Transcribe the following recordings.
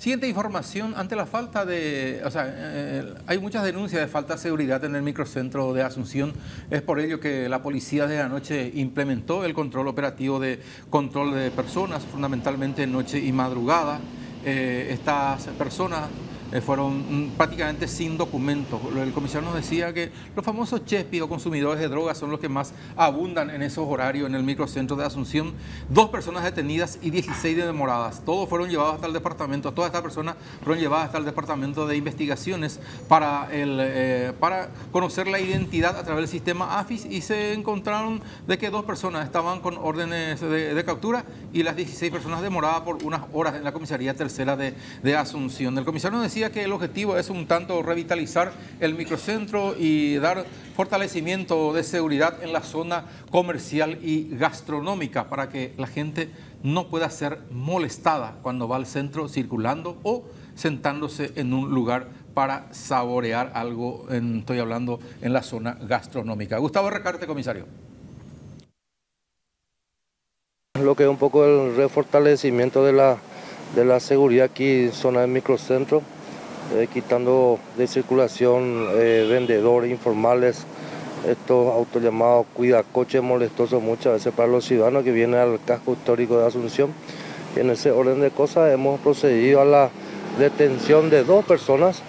Siguiente información, ante la falta de, o sea, eh, hay muchas denuncias de falta de seguridad en el microcentro de Asunción. Es por ello que la policía de anoche implementó el control operativo de control de personas, fundamentalmente noche y madrugada. Eh, estas personas eh, fueron mm, prácticamente sin documentos. El comisario nos decía que los famosos chespi o consumidores de drogas son los que más abundan en esos horarios en el microcentro de Asunción. Dos personas detenidas y 16 demoradas. Todos fueron llevados hasta el departamento, todas estas personas fueron llevadas hasta el departamento de investigaciones para, el, eh, para conocer la identidad a través del sistema AFIS y se encontraron de que dos personas estaban con órdenes de, captura y las 16 personas demoradas por unas horas en la comisaría tercera de, de Asunción. El comisario nos decía que el objetivo es un tanto revitalizar el microcentro y dar fortalecimiento de seguridad en la zona comercial y gastronómica para que la gente no pueda ser molestada cuando va al centro circulando o sentándose en un lugar para saborear algo, estoy hablando en la zona gastronómica. Gustavo Recarte, comisario. Lo que es un poco el refortalecimiento de la, de la seguridad aquí en zona del microcentro. Eh, quitando de circulación eh, vendedores informales, estos autos llamados cuidacoches molestosos muchas veces para los ciudadanos que vienen al casco histórico de Asunción. En ese orden de cosas hemos procedido a la detención de dos personas,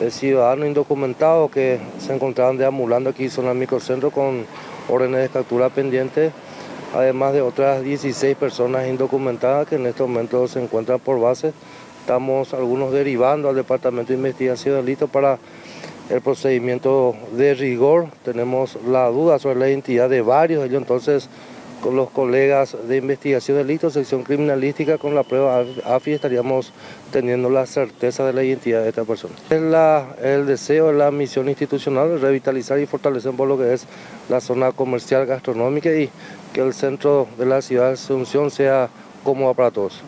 eh, ciudadanos indocumentados que se encontraban deambulando aquí en zona microcentro con órdenes de captura pendientes, además de otras 16 personas indocumentadas que en este momento se encuentran por base Estamos algunos derivando al Departamento de Investigación de Delitos para el procedimiento de rigor. Tenemos la duda sobre la identidad de varios de ellos, entonces con los colegas de investigación de delitos, sección criminalística, con la prueba AFI estaríamos teniendo la certeza de la identidad de esta persona. Es la, el deseo, de la misión institucional, revitalizar y fortalecer por lo que es la zona comercial gastronómica y que el centro de la ciudad de Asunción sea cómodo para todos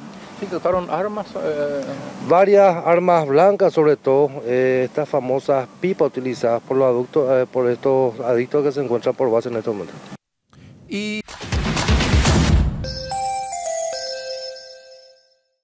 incautaron armas? Eh, Varias armas blancas, sobre todo eh, estas famosas pipas utilizadas por los adultos, eh, por estos adictos que se encuentran por base en este momento. Y